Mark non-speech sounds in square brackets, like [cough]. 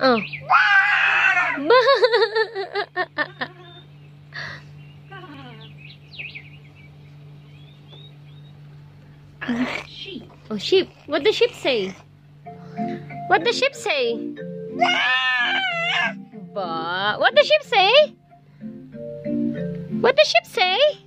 Oh. Sheep. [laughs] oh, sheep. What the sheep say? What the sheep say? But What the sheep say? What the sheep say?